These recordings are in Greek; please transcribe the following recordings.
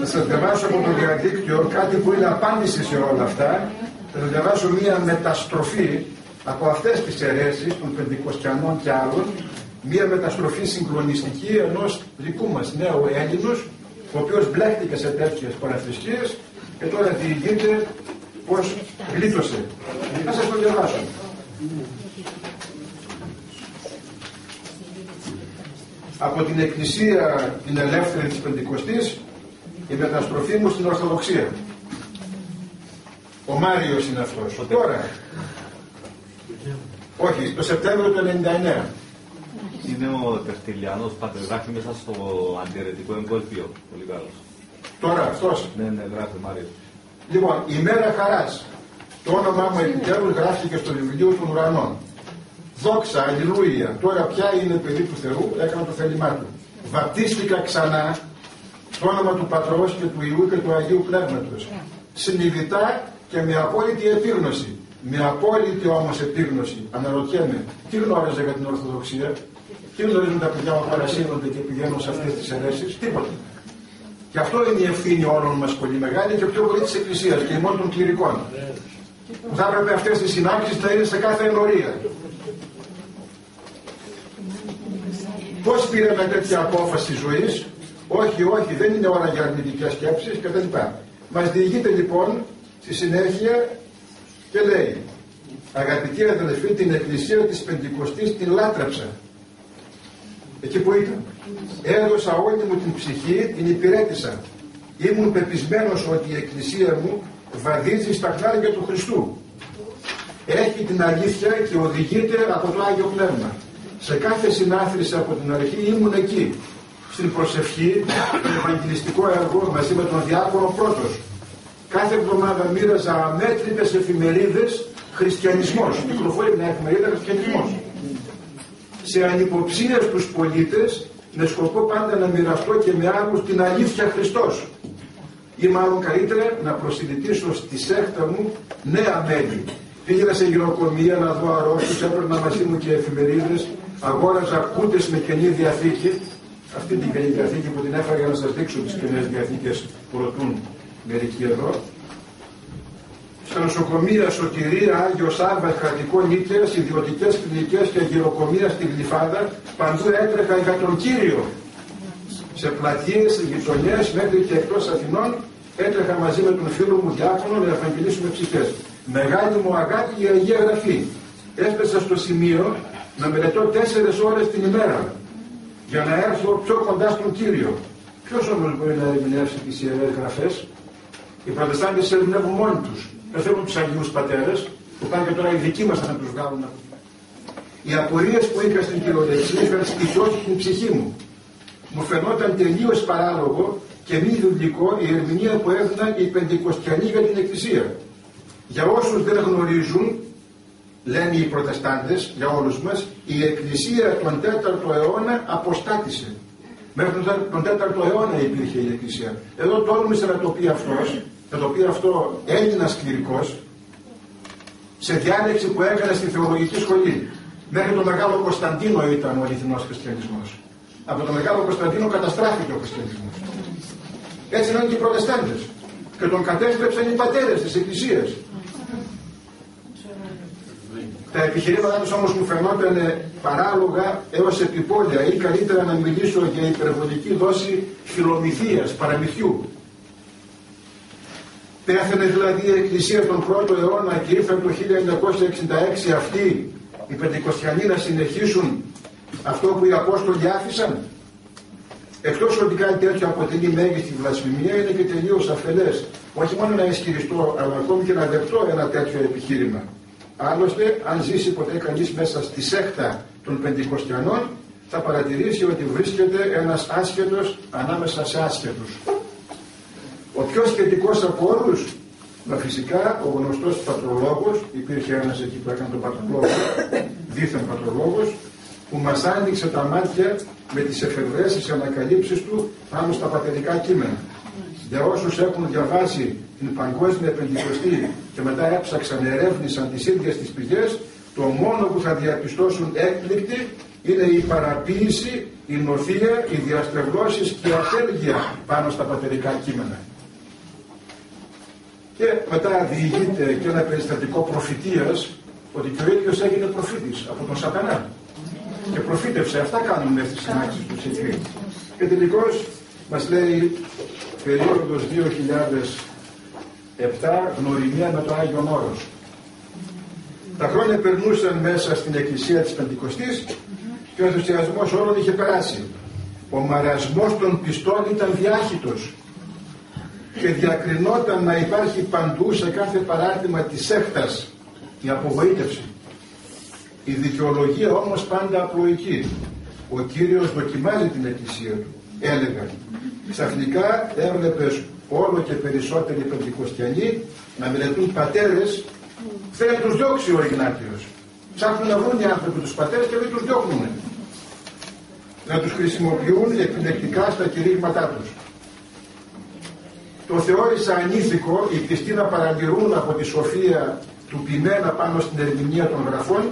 Θα σας διαβάσω από το διαδίκτυο κάτι που είναι απάντηση σε όλα αυτά. Θα σας διαβάσω μία μεταστροφή από αυτές τις αιρέσεις των Πεντηκοστιανών και άλλων μία μεταστροφή συγκλονιστική ενός δικού μας νέου Έλληνος ο οποίος μπλέχτηκε σε τέτοιες παραθρησκείες και τώρα διηγείται πως γλίτωσε. Θα σας το διαβάσω. Από την Εκκλησία την Ελεύθερη της Πεντηκοστής η μεταστροφή μου στην Ορθοδοξία. Ο Μάριος είναι αυτός. Τώρα, όχι, το Σεπτέμβριο του 99. Είναι ο Τερτιλιανός πατεγράφει μέσα στο αντιαιρετικό εγκόλπιο. Πολύ καλός. Τώρα αυτός. Ναι, ναι, γράφει Μάριος. Λοιπόν, η μέρα χαράς. Το όνομά μου επιτέλους γράφτηκε στο βιβλίο των ουρανών. Δόξα, αλληλούια. Τώρα πια είναι παιδί του Θεού, έκανα το θέλημά του. Βαπτίστηκα ξανά το όνομα του Πατρός και του Ιού και του Αγίου Πνεύματος. Συνειδητά και με απόλυτη επίγνωση. Με απόλυτη όμως επίγνωση. Αναρωτιέμαι, τι γνώριζε για την Ορθοδοξία, τι γνωρίζουν τα παιδιά που παρασύρονται και πηγαίνουν σε αυτές τις αιρέσεις, τίποτα. Και αυτό είναι η ευθύνη όλων μας πολύ μεγάλη και πιο πολύ της Εκκλησίας και μόνο των κληρικών. Που θα έπρεπε αυτές τις συνάξεις να είναι σε κάθε ενορία. Πώς πήρε με τέτοια απόφαση ζωής, όχι, όχι, δεν είναι ώρα για αρνητικές σκέψεις κτλ. Μας διηγείται λοιπόν στη συνέχεια και λέει αγαπητοί αδελφοί την εκκλησία της Πεντηκοστής την λάτρεψα εκεί που ήταν. Έδωσα όλη μου την ψυχή την υπηρέτησα. Ήμουν πεπισμένος ότι η εκκλησία μου βαδίζει στα χνάρια του Χριστού. Έχει την αλήθεια και οδηγείται από το Άγιο Πνεύμα σε κάθε συνάθρηση από την αρχή ήμουν εκεί στην προσευχή, τον ευαγγελιστικό έργο μαζί με τον διάκονο πρώτος Κάθε εβδομάδα μοίραζα αμέτρητες εφημερίδες χριστιανισμός. Κυκλοφορεί μια εφημερίδα χριστιανισμός. Σε ανυποψία στου πολίτες με σκοπό πάντα να μοιραστώ και με άλλους την αλήθεια Χριστός. Ή μάλλον καλύτερα να προσιλητήσω στη σέχτα μου νέα μέλη. Πήγαινα σε γυροκομεία να δω αρρώστου, έπαιρνα μαζί μου και εφημερίδες, αγόραζα κούτε με καινή διαθήκη. Αυτή την καινή διαθήκη που την έφαγα να σας δείξω τις καινέ διαθήκες που ρωτούν μερικοί εδώ, στα νοσοκομεία Σωτηρία, Άγιος Σάββα, κρατικό νίκαια, ιδιωτικές κλινικές και γυροκομεία στη Γλυφάδα, παντού έτρεχα για τον κύριο. Σε πλατείες, γειτονιές, μέχρι και εκτός Αθηνών, έτρεχα μαζί με τον φίλο μου διάκονο να ευαγγελίσουμε ψυχές. Μεγάλη μου αγάπη η Αγία Γραφή. Έσπεσα στο σημείο να μελετώ τέσσερι ώρες την ημέρα για να έρθω πιο κοντά στον κύριο. Ποιος όμως μπορεί να ερμηνεύσει τις ιερές γραφές, οι Προτεστάντες ερμηνεύουν μόνοι τους. Δεν θέλουν τους Αγίους Πατέρες, που πάνε και τώρα οι δικοί μας να τους βγάλουν. Οι απορίες που είχα στην κυριολεξία είχαν στοιχειώσει την ψυχή μου. Μου φαινόταν τελείως παράλογο και μη βιβλικό η ερμηνεία που έδιναν οι Πεντηκοστιανοί για την Εκκλησία. Για όσους δεν γνωρίζουν, λένε οι Προτεστάντες, για όλους μας, η Εκκλησία τον 4ο αιώνα αποστάτησε. Μέχρι τον 4ο αιώνα υπήρχε η Εκκλησία. Εδώ τόλμησε να το πει αυτός, να το πει αυτό Έλληνας κληρικός, σε διάλεξη που έκανε στη θεολογική σχολή. Μέχρι τον Μεγάλο Κωνσταντίνο ήταν ο αληθινός χριστιανισμός. Από τον Μεγάλο Κωνσταντίνο καταστράφηκε ο χριστιανισμός. Έτσι είναι και οι Προτεστάντες. Και τον κατέστρεψαν οι πατέρες της Εκκλησίας. Τα επιχειρήματά τους όμως μου φαινόταν παράλογα έως επιπόλαια ή καλύτερα να μιλήσω για υπερβολική δόση φιλομηθείας, παραμυθιού. Πέθανε δηλαδή η Εκκλησία τον πρώτο αιώνα και ήρθαν το 1966 αυτοί οι Πεντηκοστιανοί να συνεχίσουν αυτό που οι Απόστολοι άφησαν. Εκτός ότι κάτι τέτοιο αποτελεί μέγιστη βλασφημία είναι και τελείως αφελές. Όχι μόνο να ισχυριστώ αλλά ακόμη και να δεχτώ ένα τέτοιο επιχείρημα. Άλλωστε, αν ζήσει ποτέ κανείς μέσα στη σέκτα των Πεντηκοστιανών, θα παρατηρήσει ότι βρίσκεται ένας άσχετος ανάμεσα σε άσχετους. Ο πιο σχετικός από όλους, μα φυσικά ο γνωστός πατρολόγος, υπήρχε ένας εκεί που έκανε τον πατρολόγο, δίθεν πατρολόγος, που μας άνοιξε τα μάτια με τις εφευρέσεις ανακαλύψεις του πάνω στα πατερικά κείμενα. Για όσους έχουν διαβάσει την παγκόσμια πεντηκοστή και μετά έψαξαν, ερεύνησαν τις ίδιες τις πηγές, το μόνο που θα διαπιστώσουν έκπληκτοι είναι η παραποίηση, η νοθεία, οι διαστρεβλώσεις και η ασέλγεια πάνω στα πατερικά κείμενα. Και μετά διηγείται και ένα περιστατικό προφητείας ότι και ο ίδιος έγινε προφήτης από τον σατανά. Και προφήτευσε. Αυτά κάνουν στις συνάξεις του εκεί. Και τελικώς μας λέει περίοδος 2007 γνωριμία με το Άγιο Όρος. Τα χρόνια περνούσαν μέσα στην εκκλησία της Πεντηκοστής και ο ενθουσιασμός όλων είχε περάσει. Ο μαρασμός των πιστών ήταν διάχυτος και διακρινόταν να υπάρχει παντού σε κάθε παράδειγμα της έκτας η απογοήτευση. Η δικαιολογία όμως πάντα απλοϊκή. Ο Κύριος δοκιμάζει την εκκλησία του. Έλεγα. Ξαφνικά έβλεπες όλο και περισσότεροι πεντηκοστιανοί να μελετούν πατέρες θέλει να τους διώξει ο Ιγνάτιος. Ψάχνουν να βρουν οι άνθρωποι τους πατέρες και δεν τους διώχνουν. Να τους χρησιμοποιούν επιλεκτικά στα κηρύγματά τους. Το θεώρησα ανήθικο οι πιστοί να παρατηρούν από τη σοφία του πειμένα πάνω στην ερμηνεία των γραφών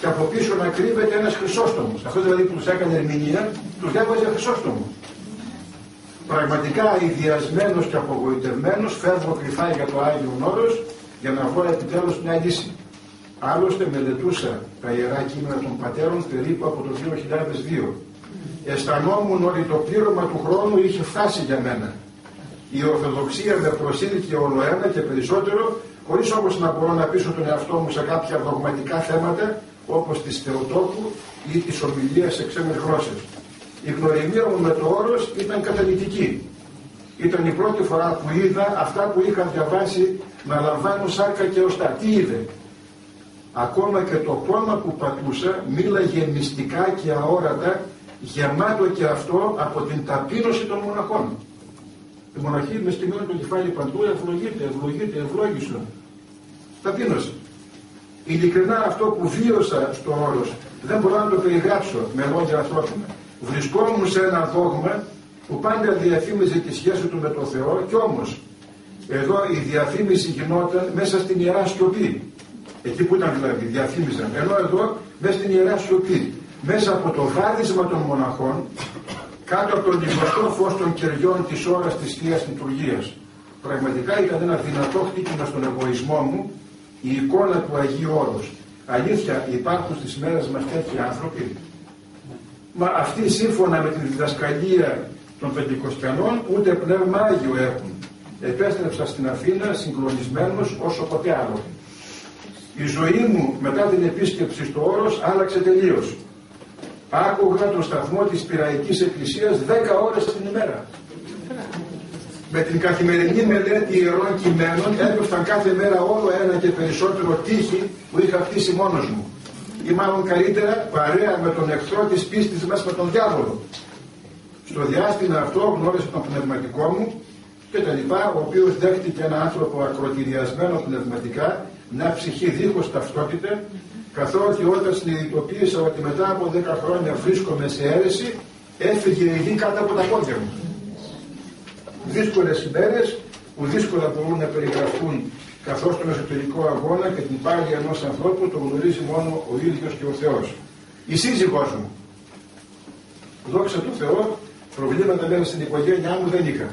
και από πίσω να κρύβεται ένας χρυσόστομος. Αυτό δηλαδή που τους έκανε ερμηνεία, τους διάβαζε χρυσόστομος. Πραγματικά ιδιασμένος και απογοητευμένος φεύγω κρυφά για το Άγιο Όρος για να βρω επιτέλους μια λύση. Άλλωστε μελετούσα τα Ιερά Κείμενα των Πατέρων περίπου από το 2002. Αισθανόμουν ότι το πλήρωμα του χρόνου είχε φτάσει για μένα. Η Ορθοδοξία με προσήλθε όλο ένα και περισσότερο, χωρίς όμως να μπορώ να πείσω τον εαυτό μου σε κάποια δογματικά θέματα, όπως της Θεοτόκου ή της ομιλίας σε ξένες γλώσσες. Η γνωριμία μου με το όρος ήταν καταλητική. Ήταν η πρώτη φορά που είδα αυτά που είχα διαβάσει να λαμβάνουν σάρκα και οστά. Τι είδε; Ακόμα και το κόμμα που πατούσα μίλαγε μυστικά και αόρατα γεμάτο και αυτό από την ταπείνωση των μοναχών. Οι μοναχοί μες στημένο το κεφάλι παντού ευλογείται, ευλογείται, ευλόγησον. Ταπείνωση. Ειλικρινά αυτό που βίωσα στο όρος δεν μπορώ να το περιγράψω με λόγια ανθρώπινα. Βρισκόμουν σε ένα δόγμα που πάντα διαφήμιζε τη σχέση του με τον Θεό και όμως εδώ η διαφήμιση γινόταν μέσα στην Ιερά Σιωπή. Εκεί που ήταν δηλαδή, διαφήμιζαν. Ενώ εδώ μέσα στην Ιερά Σιωπή, μέσα από το βάδισμα των μοναχών, κάτω από τον λιγοστό φως των κεριών της ώρας της Θείας Λειτουργίας. Πραγματικά ήταν ένα δυνατό χτύπημα στον εγωισμό μου η εικόνα του Αγίου Όρους. Αλήθεια υπάρχουν στις μέρες μας τέτοιοι άνθρωποι; Μα αυτοί σύμφωνα με τη διδασκαλία των Πεντηκοστιανών ούτε πνεύμα Άγιο έχουν. Επέστρεψα στην Αθήνα συγκλονισμένος όσο ποτέ άλλο. Η ζωή μου μετά την επίσκεψη στο Όρος άλλαξε τελείως. Άκουγα το σταθμό της Πυραϊκής Εκκλησίας 10 ώρες την ημέρα. Με την καθημερινή μελέτη ιερών κειμένων έπεφταν κάθε μέρα όλο ένα και περισσότερο τύχη που είχα χτίσει μόνος μου. Ή μάλλον καλύτερα παρέα με τον εχθρό της πίστης μας με τον διάβολο. Στο διάστημα αυτό γνώρισε τον πνευματικό μου και τα λοιπά, ο οποίος δέχτηκε ένα άνθρωπο ακροτηριασμένο πνευματικά, μια ψυχή δίχως ταυτότητα, καθότι όταν συνειδητοποίησα ότι μετά από 10 χρόνια βρίσκομαι σε αίρεση, έφυγε η γη κάτω από τα πόδια μου. Δύσκολες ημέρες που δύσκολα μπορούν να περιγραφούν καθώς τον εσωτερικό αγώνα και την πάλη ενός ανθρώπου το γνωρίζει μόνο ο ίδιος και ο Θεός. Η σύζυγός μου. Δόξα του Θεώ, προβλήματα μέσα στην οικογένειά μου δεν είχα.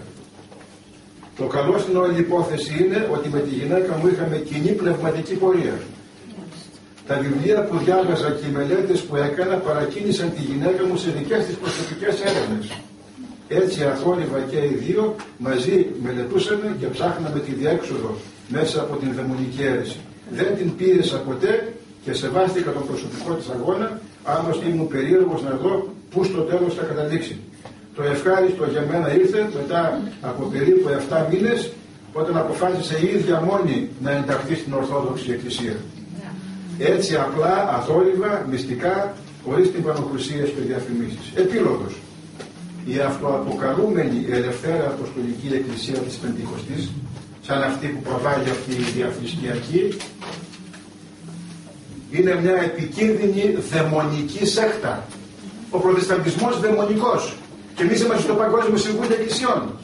Το καλό στην όλη υπόθεση είναι ότι με τη γυναίκα μου είχαμε κοινή πνευματική πορεία. Τα βιβλία που διάβαζα και οι μελέτες που έκανα παρακίνησαν τη γυναίκα μου σε δικές της προσωπικές έρευνες. Έτσι αθόρυβα και οι δύο μαζί μελετούσαμε και ψάχναμε τη διέξοδο μέσα από την δαιμονική αίρεση. Δεν την πίεσα ποτέ και σεβάστηκα τον προσωπικό της αγώνα, άλλωστε ήμουν περίεργος να δω πού στο τέλος θα καταλήξει. Το ευχάριστο για μένα ήρθε μετά από περίπου 7 μήνες όταν αποφάσισε η ίδια μόνη να ενταχθεί στην Ορθόδοξη Εκκλησία. Έτσι απλά, αθόρυβα, μυστικά, χωρίς την πανοκρουσία και διαφημίσεις. Επίλογος. Η αυτοαποκαλούμενη ελευθέρα Αποστολική Εκκλησία της Πεντηκοστής, σαν αυτή που προβάλλει αυτή η διαφυσκιακή, είναι μια επικίνδυνη δαιμονική σέκτα. Ο προτεσταντισμός δαιμονικός. Και εμείς είμαστε στο Παγκόσμιο Συμβούλιο Εκκλησιών.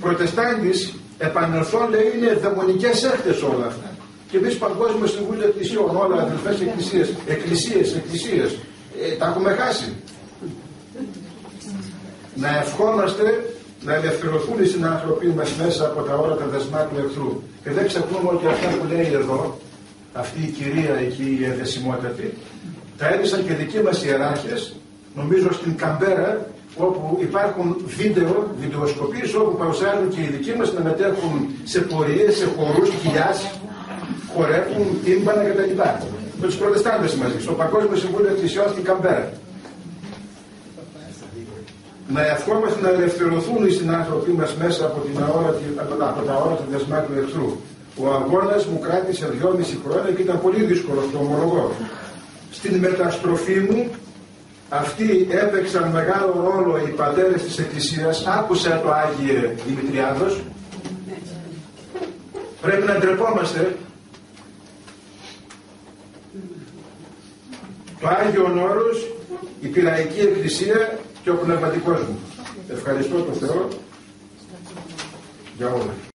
Προτεστάντη, επανελθόν λέει είναι δαιμονικές έκτε όλα αυτά. Και εμείς Παγκόσμιο Συμβούλιο Εκκλησιών, όλα αδελφές εκκλησίες, εκκλησίες, εκκλησίες. Ε, τα έχουμε χάσει. Να ευχόμαστε να ελευθερωθούν οι συνανθρωποί μας μέσα από τα όρατα δεσμά του εχθρού. Και δεν ξεχνούμε ότι αυτά που λέει εδώ, αυτή η κυρία εκεί η εδεσιμότατη, τα έδισαν και δικοί μας ιεράρχες, νομίζω στην Καμπέρα, όπου υπάρχουν βίντεο, βιντεοσκοπίες όπου παρουσιάζουν και οι δικοί μας να μετέχουν σε πορείες, σε χορούς, κοιλιάς, χορεύουν, τύμπανα κτλ. Με τους προτεστάντες μαζί, στο Παγκόσμιο Συμβούλιο Εκκλησιών στην Καμπέρα. Να ευχόμαστε να ελευθερωθούν οι συνάνθρωποι μας μέσα από, την αόρατη, από τα όρατα δεσμά του εχθρού. Ο αγώνας μου κράτησε δυόμιση χρόνια και ήταν πολύ δύσκολο, το ομολογώ. Στην μεταστροφή μου αυτοί έπαιξαν μεγάλο ρόλο οι πατέρες της Εκκλησίας, άκουσα το Άγιε Δημητριάδος. Πρέπει να ντρεπόμαστε. Το Άγιο Όρος, η Πυραϊκή Εκκλησία και ο Πνευματικός μου. Ευχαριστώ τον Θεό για όλα.